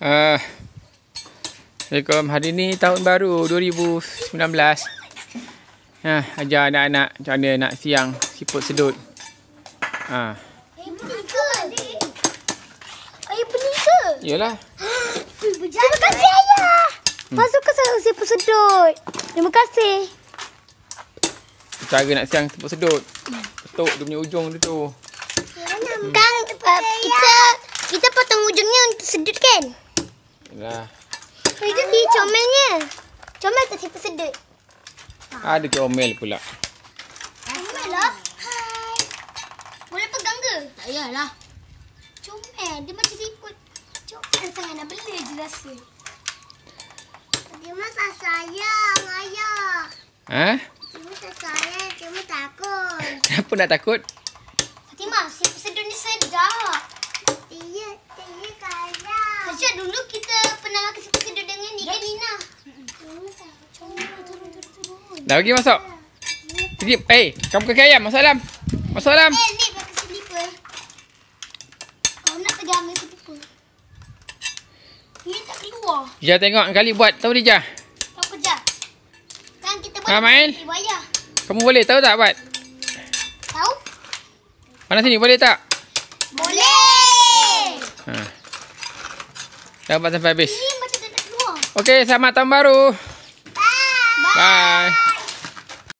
Uh, Assalamualaikum. Hari ni tahun baru 2019. Ha, ajar anak-anak macam mana nak siang siput sedut. Ha, Air pening ke? Air ke? iyalah. Terima kasih ayah. Masukkan saya siput sedut. Terima kasih. Cara nak siang siput sedut. Ketuk dia punya ujung dia tu. Kan uh, kita kita potong ujungnya untuk sedut kan? Yalah. Itu dia comelnya. Comel tak siput sedut? Ada comel pula. Comel lah. Hai. Boleh pegang ke? Tak payahlah. Comel. Dia macam siput. Comel sangat nak bela je rasa. Dia masa sayang ayah. Ha? Dia masa sayang. Dia takut. Kenapa nak takut? Fatimah, siput sedut ni sedap. Iya, iya kaya. Sejak dulu kita pernah makan siput sedut turun. Dah pergi masuk. Pergi. Eh, kamu kaki ayam. Masuk dalam. Masuk dalam. Eh, ni pakai slipper. Kau nak pergi ambil slipper. Ni tak keluar. Dia tengok kali buat. Tahu dia Jah? Kau kerja. Kan kita buat Ha, wayar. Kamu boleh tahu tak buat? Tahu? Mana sini boleh tak? Boleh. Ha. Dah buat sampai habis. Ni macam tak nak keluar. Okey, selamat tahun baru. Bye. Bye.